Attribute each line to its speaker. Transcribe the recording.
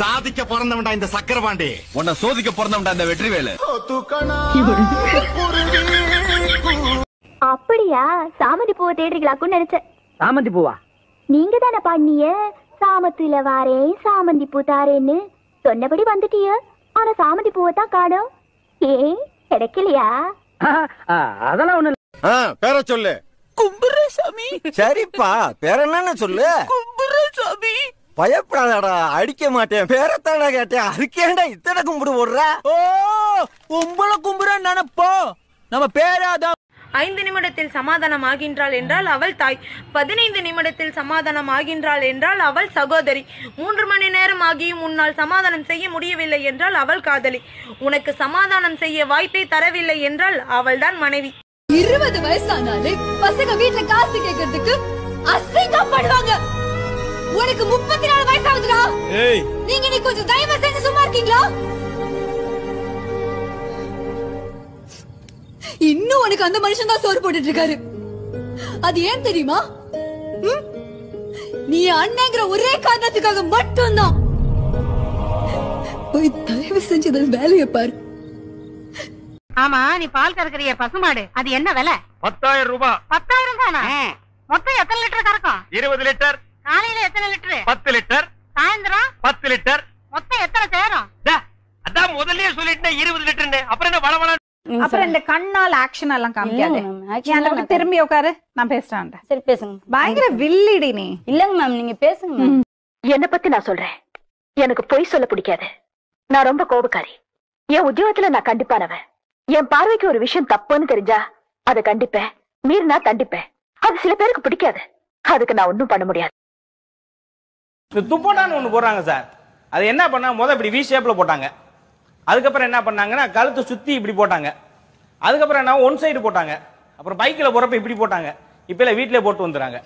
Speaker 1: சாதிக்க பிறந்தவன்டா இந்த சக்கரபாண்டி
Speaker 2: உன்னை சோதிக்க பிறந்தவன்டா இந்த வெற்றிவேலு.
Speaker 3: அப்படியா? சாமந்தி பூவை தேடுறீங்களாக்குன்னு நினைச்சேன்.
Speaker 4: சாமந்தி பூவா?
Speaker 3: நீங்க தானே பாடினீங்க சாமத்துல வாரேன் சாமந்தி பூ தாரேன்னு சொன்னபடி வந்துட்டிய. ஆனா சாமந்தி பூவை தான் காணோம். ஏன் கிடைக்கலையா?
Speaker 4: அதெல்லாம் ஒண்ணு
Speaker 1: பேர சொல்லு.
Speaker 5: சரிப்பா பேர என்னன்னு சொல்லு. பயப்படாதடா அடிக்க மாட்டேன் பேரத்தாடா கேட்டேன். அதுக்கேண்டா இத்தனை கும்பிடு போடுற
Speaker 6: ஓ உங்களை கும்புறேன் நினைப்போ? நம்ம பேராதான்
Speaker 7: ஐந்து நிமிடத்தில் சமாதானம் ஆகின்றாள் என்றால் அவள் தாய். பதினைந்து நிமிடத்தில் சமாதானம் ஆகின்றாள் என்றால் அவள் சகோதரி. மூன்று மணி நேரம் ஆகியும் உன்னால் சமாதானம் செய்ய முடியவில்லை என்றால் அவள் காதலி. உனக்கு சமாதானம் செய்ய வாய்ப்பை தரவில்லை என்றால் அவள்தான் மனைவி.
Speaker 8: இருபது வயசானாலே பசங்க வீட்டுல காசு கேக்குறதுக்கு அசிங்கப்படுவாங்க. உனக்கு முப்பத்தி நாலு வயசாகுதுடா.
Speaker 6: ஏய்.
Speaker 8: நீங்க நீ கொஞ்சம் தயவு செஞ்சு சும்மா இருக்கீங்களா? இன்னும் உனக்கு அந்த மனுஷன் தான் சோறு போட்டுட்டு இருக்காரு. அது ஏன் தெரியுமா? நீ அண்ணங்கிற ஒரே காரணத்துக்காக மட்டும்தான். போய் தயவு செஞ்சு அதை வேலையை பாரு.
Speaker 9: ஆமா நீ பால் கறக்குறிய பசுமாடு. அது என்ன விலை?
Speaker 2: பத்தாயிரம் ரூபாய்
Speaker 9: பத்தாயிரம் தானா? மொத்தம் எத்தனை லிட்டர் கறக்கும்?
Speaker 2: இருபது லிட்டர்.
Speaker 9: காலையில எத்தனை லிட்டர்?
Speaker 2: பத்து லிட்டர்.
Speaker 9: சாயந்தரம்?
Speaker 2: பத்து லிட்டர்.
Speaker 9: மொத்தம் எத்தனை சேரும்?
Speaker 2: அதான் முதல்லயே சொல்லிட்டேன் இருபது லிட்டர் அப்புறம் என்ன வளவள
Speaker 10: அப்புறம் இந்த கண்ணால் ஆக்ஷன் எல்லாம் காமிக்காது. நீ திரும்பி உட்காரு நான் பேசுறேன்
Speaker 9: சரி பேசுங்க
Speaker 10: பயங்கர வில்லிடி நீ.
Speaker 9: இல்லங்க மேம் நீங்க பேசுங்க
Speaker 3: என்ன பத்தி நான் சொல்றேன். எனக்கு பொய் சொல்ல பிடிக்காது. நான் ரொம்ப கோபக்காரி. என் உத்தியோகத்துல நான் கண்டிப்பானவன். என் பார்வைக்கு ஒரு விஷயம் தப்புன்னு தெரிஞ்சா அதை கண்டிப்பேன். மீறினா தண்டிப்பேன். அது சில பேருக்கு பிடிக்காது. அதுக்கு நான் ஒண்ணும் பண்ண முடியாது.
Speaker 6: இந்த துப்பட்டான்னு ஒன்று போடுறாங்க சார். அது என்ன பண்ணா முதல் இப்படி வி ஷேப்பில் போட்டாங்க. அதுக்கப்புறம் என்ன பண்ணாங்கன்னா கழுத்தை சுற்றி இப்படி போட்டாங்க. அதுக்கப்புறம் என்ன ஒன் சைடு போட்டாங்க. அப்புறம் பைக்கில் போகிறப்ப இப்படி போட்டாங்க. இப்போ வீட்டிலே போட்டு வந்துடுறாங்க.